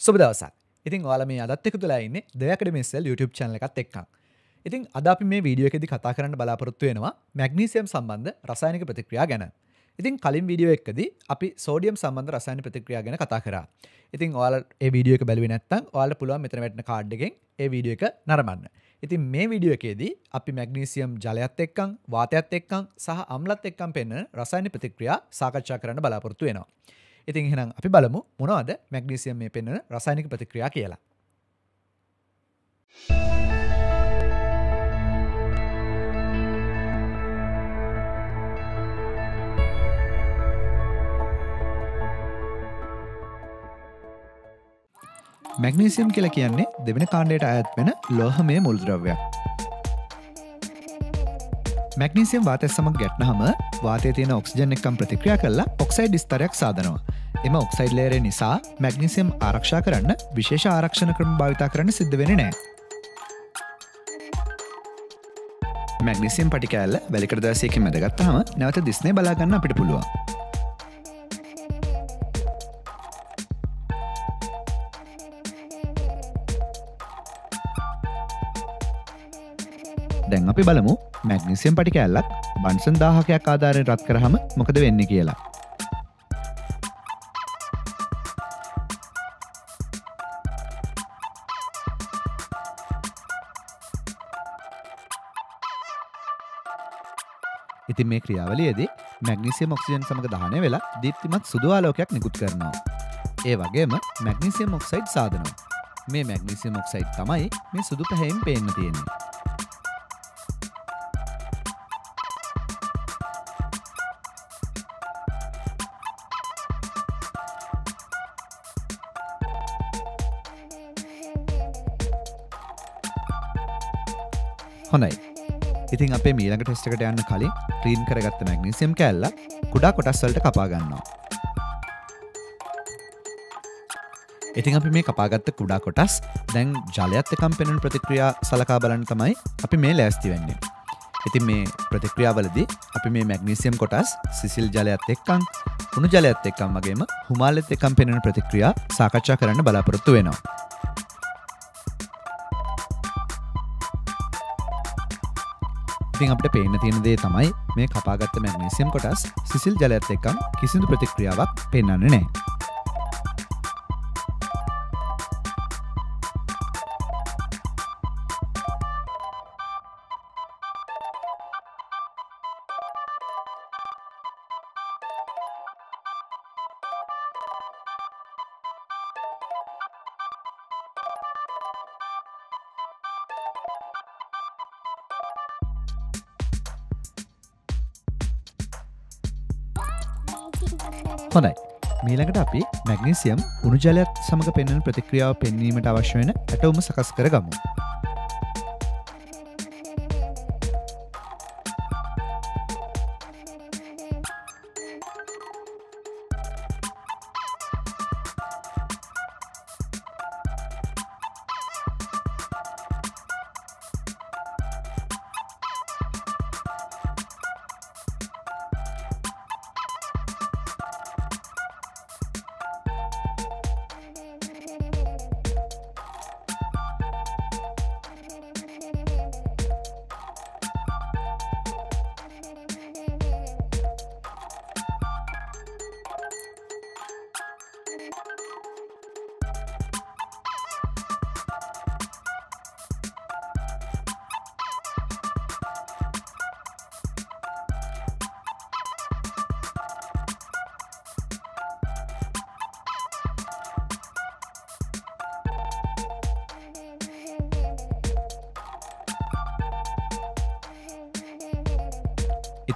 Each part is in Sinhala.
සුබ දවසක්. ඉතින් ඔයාල මේ අදත් එක තුලා ඉන්න දෙයකට මෙස්සල් YouTube චනල එකත් එක්කක් ඉතින් අද අපි මේ වීඩියෝ එකෙදි කතා කරන්න බලාපොරොත්තු වෙනවා මැග්නීසියම් සම්බන්ධ රසායනික ප්‍රතික්‍රියා ගැන. ඉතින් කලින් වීඩියෝ එක්කදී අපි සෝඩියම් සම්බන්ධ රසායන ප්‍රතික්‍රියා ගැන කතා කරා. ඉතින් ඔයාල ඒ වීඩියෝ එක බැලුවේ නැත්නම් ඔයාලට පුළුවන් මෙතන වැටෙන කාඩ් එකෙන් ඒ වීඩියෝ එක නරඹන්න. ඉතින් මේ වීඩියෝ එකේදී අපි මැග්නීසියම් ජලයත් එක්කම් වාතයත් එක්කම් සහ අම්ලත් එක්කම් පෙන්වන රසායනික ප්‍රතික්‍රියා සාකච්ඡා කරන්න බලාපොරොත්තු වෙනවා. ඉතින් එහෙනම් අපි බලමු මොනවද මැග්නීසියම් මේ පෙන්වන රසායනික ප්‍රතික්‍රියා කියලා. මැග්නීසියම් කියලා කියන්නේ දෙවෙන කාණ්ඩයට අයත් වෙන ලෝහමය මුල්ද්‍රව්‍යයක්. මැගනීසියම් වාතය සමක් ගැට්නහම වාතය තියෙන ඔක්සිජන් එකම් ප්‍රතික්‍රියා කරලා ඔක්සයිඩ් ස්තරයක් සාධනවා. එම ඔක්සයිඩ් ලේරේ නිසා මැගනිසියම් ආරක්ෂා කරන්න විශේෂ ආරක්ෂණ ක්‍රම භාවිතා කරන්න සිද්ධ වෙන නෑ. මැගනිසියම් පටිකෑල්ල වැලිකරදසයක මැදගත්තාම නැවත දිස්නේ බලාගන්න අපිට පුළුවන්. දැන් අපි බලමු මැගනිසියම් පටි කෑල්ලක් බන්සන් දාහකයක් ආධාරය රත් කරහම මොකද වෙන්න කියලා. ඉතින් මේ ක්‍රියාවලියේදී මැගනිසියම් ඔක්සිජන් සමඟ දහනය වෙලා දීප්තිමත් සුදුවාලෝකයක් නිකුත් කරනවා. ඒ වගේම මැගනිසියම් ඔක්සයිඩ් සාධනවා. මේ මැගනිසියම් ඔක්සයිඩ් තමයි මේ සුදු පැහැයිම් පේන්න තියෙන්නේ. හොඳයි ඉතින් අපේ මීළඟ ටෙස්ටකට යන්න කලින් ක්‍රීන් කරගත්ත මැගනිසියම් කැල්ල කුඩා කොටස්වලට කපාගන්නවා ඉතින් අපි මේ කපාගත්ත කුඩා කොටස් දැන් ජලයත්තකම් පෙනෙන ප්‍රතික්‍රියා සලකා බලන්න තමයි අපි මේ ලෑස්ති වෙන්නේ. ඉතින් මේ ප්‍රතික්‍රියාවලදී අපි මේ මැගනිසියම් කොටස් සිසිල් ජලයත් එක්කං උුණු ජලයත් එක්කම් වගේම හුමාලෙත් එකම් පෙනෙන ප්‍රතික්‍රියා සාකච්ඡා කරන්න බලාපොරොත්තු වෙනවා. ඉතින් අපට පේන තියෙන දේ තමයි මේ කපාගත්ත මැගනීසියම් කොටස් සිසිල් ජලයත් එක්කම් කිසිදු ප්‍රතික්‍රියාවක් පෙන්න්න නෑ හොඳයි. මීළඟට අපි මැගනිසියම් උණු ජලයක් සමඟ පෙන්වන ප්‍රතික්‍රියාව පෙන්වීමට අවශ්‍ය වෙන ඇටවුම සකස් කර ගමු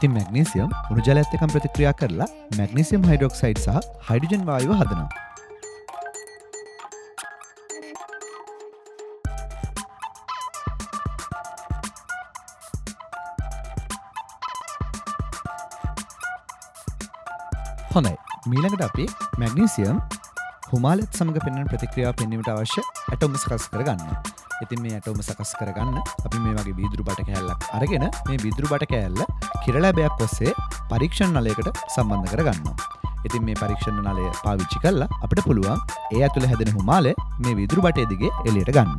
ඉතින් මැගනීසියම් උණු ජල ඇත්තකම් ප්‍රතික්‍රියා කරලා මැගනීසියම් හයිඩොක්සයිඩ් සහ හයිඩජන් වායුව හදනවා. හොඳයි. මීළඟට අපි මැගනීසියම් හුමාලත් සමඟ පෙන්න්න ප්‍රතික්‍රියා පෙන්වීමට අවශ්‍ය ඇටොම සකස් කරගන්න ඉතින් මේ ඇටෝම සකස් කරගන්න අපි මේ වගේ බීදුරු බට කෑල්ලක් අරගෙන මේ බිදුරු බට කෑල්ල කිරලැබයක් ඔස්සේ පරීක්ෂණ නලයකට සම්බන්ධ කරගන්න. ඉතින් මේ පරීක්ෂණ නලය පාවිච්චි කල්ලා අපට පුළුවන් ඒ ඇතුළ හැදෙන හුමාලය මේ විදුරු බටේ දිගේ එලියට ගන්න.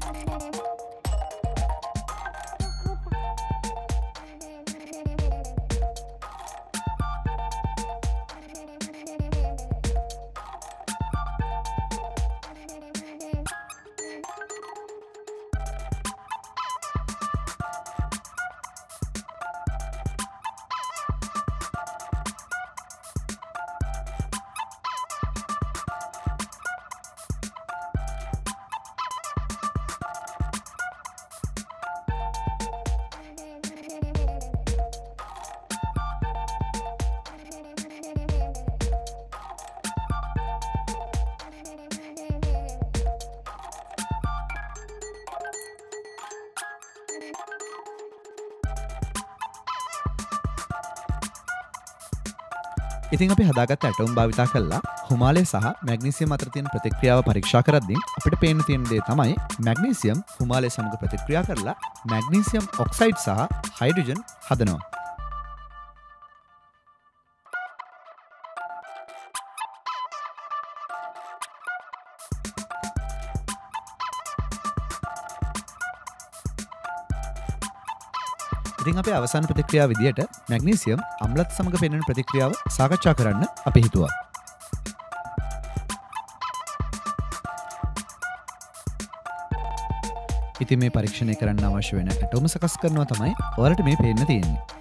Thank you. ඉතින් අපි හදාගත් ඇටවුම් භාවිතා කල්ලා හුමාලය සහ මැගනිසියම් අතරතියන ප්‍රතික්‍රියාව පරීක්ෂා කරද්දිින් අපිට පේන තියන් දේ තමයි මැගනීසියම් හුමාලය සමඟ ප්‍රතික්‍රියා කරලා මැගනීසියම් ඔක්සයිඩ් සහ හයිඩජන් හදනවා. ඉතින් අප අවසන් ප්‍රතික්‍රියා විදියට මැගනීසියම් අම්ලත් සමඟ පෙනෙන ප්‍රතික්‍රියාව සාකච්ඡා කරන්න අපි හිතුවා. ඉති මේ පරීක්ෂණය කරන්න අවශ්‍ය වෙන ඇටෝම සකස් කරනවා තමයි ඔලට මේ පේන්න තියෙන්නේ.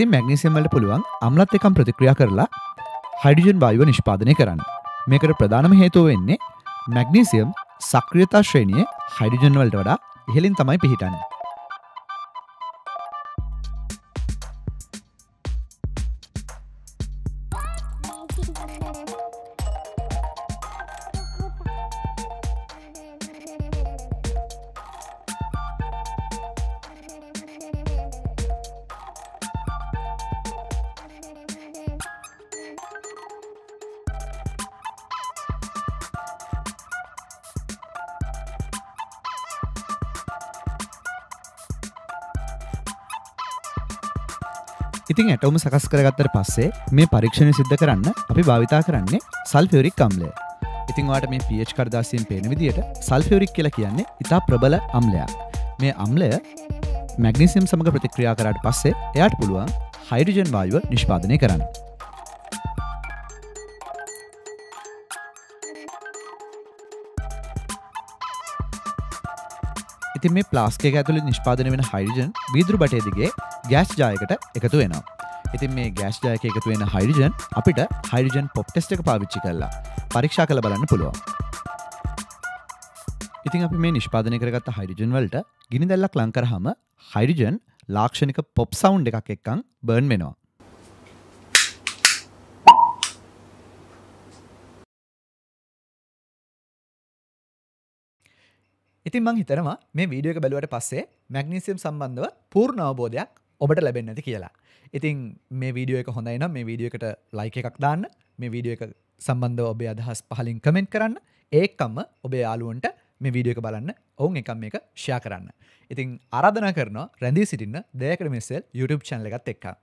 ඉතින් මැගනිසියම් වලට පුළුවන් අම්ලත් එකම් ප්‍රතික්‍රියා කරලා හයිඩිජන් වායුව නිෂ්පාදනය කරන්න. මේකට ප්‍රධානම හේතුව වෙන්නේ මැගනීසියම් සක්‍රියතා ශ්‍රේණිය හයිඩිජන් වලට වඩා ඉහලින් තමයි පිහිටන්නේ. ඉතින් ඇටවම සකස් කරගත්තර පස්සේ මේ පරීක්ෂණය සිද්ධ කරන්න අපි භාවිතා කරන්නේ සල්ෆියෝරික් කම්ලය ඉතින්වාට මේ පිච් කරදාසියෙන් පේන විදිට සල්ෆියෝරික් කියලා කියන්නේ ඉතා ප්‍රබල අම්ලයක්. මේ අම්ලය මැගනිසිම් සමඟ ප්‍රතික්‍රියා කරට පස්සේ එයාට පුළුවන් හයිඩජන් වායුව නිෂ්පාදනය කරන්න. ඉතින් මේ ප්ලාස්කේ ඇතුළ නිෂ්පාදන වෙන හයිඩජන් වීදුරු බටේදිගේ ගෑස් ජායකට එකතු වෙනවා. ඉතින් මේ ගෑස් ජායක එකතු වෙන හයිඩජන් අපිට හයිඩජන් පොප් ටෙස්ට එක පාවිච්චි කරලා පරීක්ෂා කළ බලන්න පුළුවන්. ඉතින් අපි මේ නිෂ්පාදනය කරගත්ත හයිඩජන් වලට ගිනි දැල්ලක් ලංකරහම හයිඩජන් ලාක්ෂණික පොප් සවුන්් එකක් එක්කං බර්න් වෙනවා. ඉතින් මං හිතනවා මේ වීඩියෝ එක බැලුවට පස්සේ මැගනිසියම් සම්බන්ධව පූර්ණ අවබෝධයක් ඔබට ලැබෙන් නැති කියලා. ඉතින් මේ වීඩියෝ එක හොඳයි නම් මේ වීඩියෝ එකට ලයික එකක් දාන්න මේ වීඩියෝ එක සම්බන්ධව ඔබේ අදහස් පහලින් කමෙන්ට් කරන්න ඒකම්ම ඔබේ යාලුවන්ට මේ වීඩියෝ එක බලන්න ඔවුන් එකම් එක ෂයා කරන්න. ඉතින් ආරාධනා කරනවා රැඳී සිටින්න දෙයකට මෙස්සෙල් YouTube චැනල එකත් එක්කා.